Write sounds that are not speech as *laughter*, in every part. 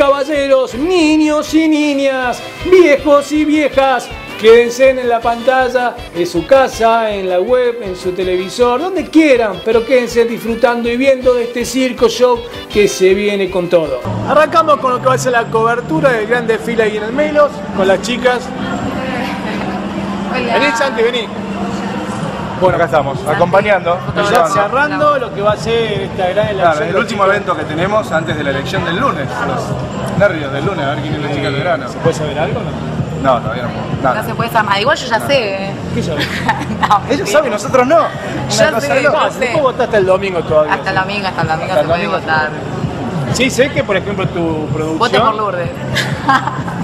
caballeros, niños y niñas, viejos y viejas, Quédense en la pantalla, en su casa, en la web, en su televisor, donde quieran, pero quédense disfrutando y viendo de este circo show que se viene con todo. Arrancamos con lo que va a ser la cobertura del gran desfile ahí en el Melos, con las chicas. Vení, Santi, vení. Bueno, acá estamos, acompañando. Ya cerrando lo que va a ser esta gran elección. Claro, el último evento que tenemos antes de la elección del lunes. Los nervios del lunes, a ver quién es la chica del verano. ¿Se puede saber algo o no? No, todavía no. No Nada. se puede llamar. Igual yo ya sé. ¿Qué sabes? *laughs* no, Ellos saben, nosotros no. Yo sé. No, sé. se puede votar hasta el domingo todavía. Hasta el domingo, hasta el domingo Hasta se el puede votar. Sí, sé que por ejemplo tu producción. Vote por Lourdes. *laughs*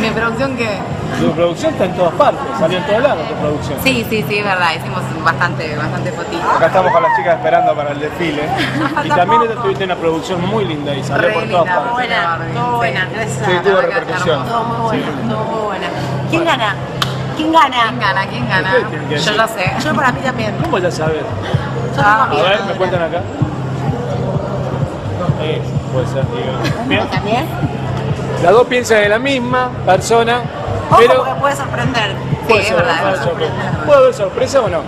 Mi producción que. Tu producción está en todas partes, salió en todos lados tu producción. Sí, sí, sí, es verdad. Hicimos bastante, bastante fotitos. Acá estamos con las chicas esperando para el desfile. *laughs* Y también tuviste una producción muy linda y salió Re por todas partes. Buena, todo buena, gracias. Sí, tuvo repercusión. Todo muy buena, todo muy buena. ¿Quién gana? ¿Quién gana? ¿Quién gana? ¿Quién gana? Yo lo sé. Yo para mí también. ¿Cómo ya sabes? Yo Ah, tengo A ver, miedo. me cuentan acá. Eh, puede ser, digo. ¿También? Las dos piensan en la misma persona, Ojo pero porque puede sorprender. puede, es ser, verdad, puede es ser- sorpresa. ¿Puede haber sorpresa o no?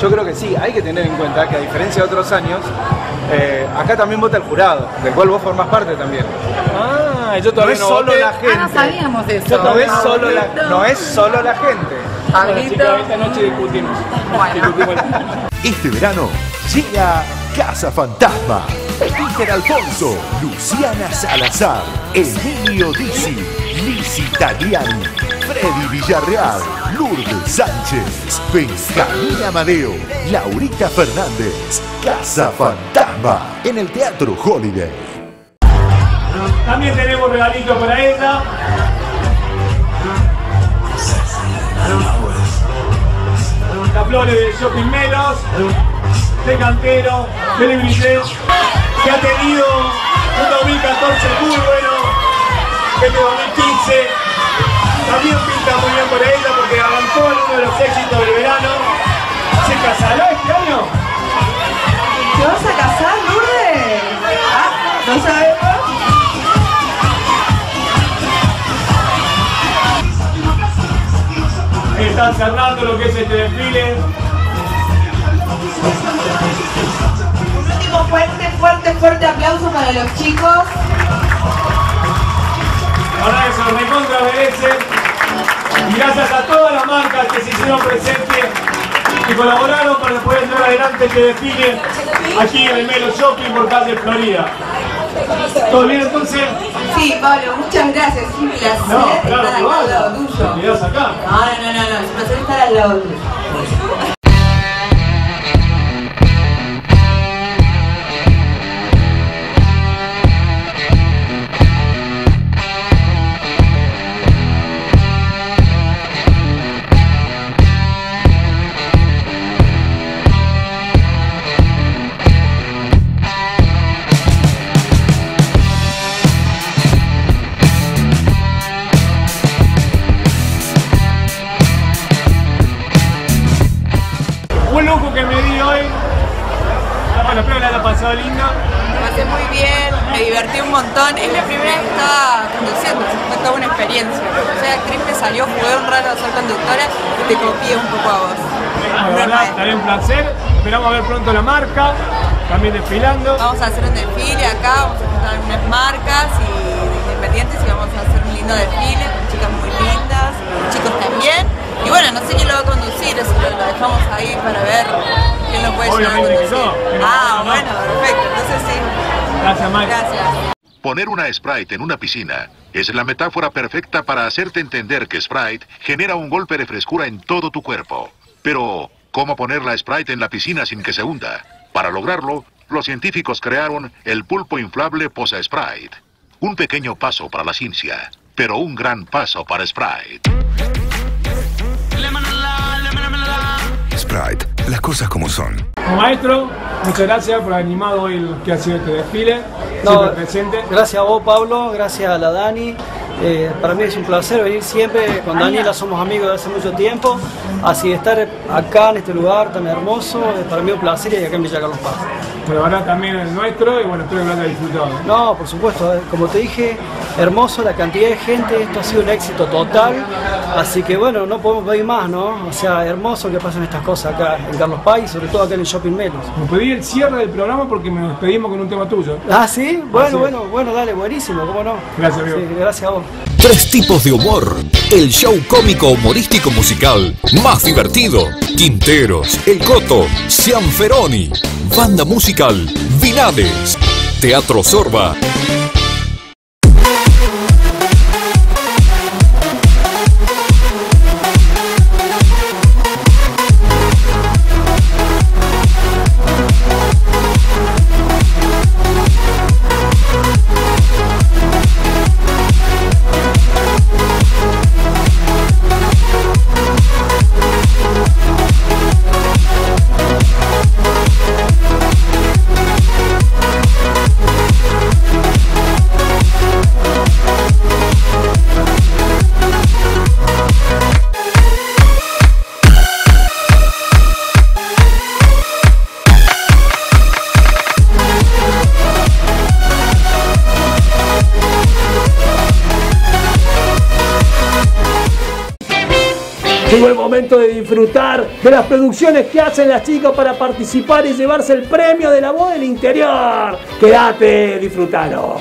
Yo creo que sí, hay que tener en cuenta que a diferencia de otros años, eh, acá también vota el jurado, del cual vos formás parte también. Ah, yo No todavía es no solo voté. la gente. Ah, no sabíamos eso. No es solo la, no es solo la gente. Bueno, chicas, esta noche discutimos. Bueno. Discutimos. Este verano llega Casa Fantasma. Peter Alfonso, Luciana Salazar, Emilio Dizzi, Lizzy Tagliani, Freddy Villarreal, Lourdes Sánchez, Benjamín Amadeo, Laurita Fernández. Casa Fantasma en el Teatro Holiday. También tenemos regalitos para ella. Flores de Shopping Melos, de Cantero, de que ha tenido un 2014 muy bueno, este 2015 también pinta muy bien por ella porque arrancó en uno de los éxitos del verano. ¿Se casará este año? ¿Te vas a casar, Lourdes? Ah, ¿No sabemos? Están cerrando lo que es este desfile. Un último fuerte, fuerte, fuerte aplauso para los chicos. La verdad que se los recontra merecen. Y gracias a todas las marcas que se hicieron presentes y colaboraron para poder llevar adelante este desfile aquí en el Melo Shopping por calle Florida. ¿Todo bien entonces? Sí, Pablo, muchas gracias. Es un placer No, claro, estar acá que al lado vaya. tuyo. Te quedás acá. No, no, no, no, es un placer estar al lado tuyo. Hoy. Bueno, espero que la haya pasado linda. Me pasé muy bien, me divertí un montón. Es la primera vez que estaba conduciendo, fue toda una experiencia. O sea, actriz me salió, jugué un rato a ser conductora y te copié un poco a vos. Bueno, verdad, estaré un placer. Esperamos a ver pronto la marca. También desfilando. Vamos a hacer un desfile acá, vamos a juntar algunas marcas y de independientes y vamos a hacer un lindo desfile Poner una Sprite en una piscina es la metáfora perfecta para hacerte entender que Sprite genera un golpe de frescura en todo tu cuerpo. Pero, ¿cómo poner la Sprite en la piscina sin que se hunda? Para lograrlo, los científicos crearon el pulpo inflable Posa Sprite. Un pequeño paso para la ciencia, pero un gran paso para Sprite. Sprite, las cosas como son. Maestro, muchas gracias por haber animado hoy el que ha sido este desfile. No, presente. Gracias a vos, Pablo, gracias a la Dani. Eh, para mí es un placer venir siempre. Con Daniela somos amigos de hace mucho tiempo. Así estar acá en este lugar tan hermoso, es para mí un placer y acá en Villa Carlos Paz. Pero ahora también el nuestro y bueno, espero que lo hayas disfrutado. No, por supuesto, eh, como te dije, hermoso la cantidad de gente, esto ha sido un éxito total, así que bueno, no podemos pedir más, ¿no? O sea, hermoso que pasen estas cosas acá en Carlos Paz sobre todo acá en el Shopping Melos. Me pedí el cierre del programa porque nos despedimos con un tema tuyo. Ah, sí, bueno, bueno, bueno, dale, buenísimo, cómo no. Gracias, amigo. Sí, gracias a vos. Tres tipos de humor. El show cómico humorístico musical más divertido. Quinteros, El Coto, Cianferoni. Banda musical, Vinales. Teatro Sorba. De disfrutar de las producciones que hacen las chicas para participar y llevarse el premio de la voz del interior. Quédate, disfrutalo.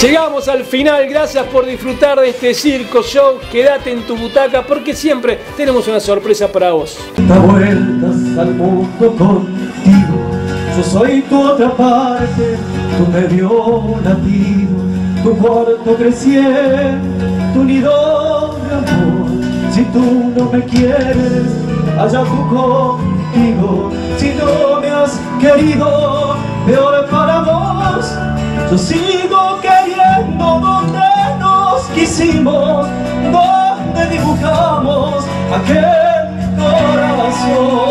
Llegamos al final, gracias por disfrutar de este circo show. Quédate en tu butaca porque siempre tenemos una sorpresa para vos. Si tú no me quieres, contigo. Si me has querido, peor para vos. Donde nos quisimos, donde dibujamos aquel corazón.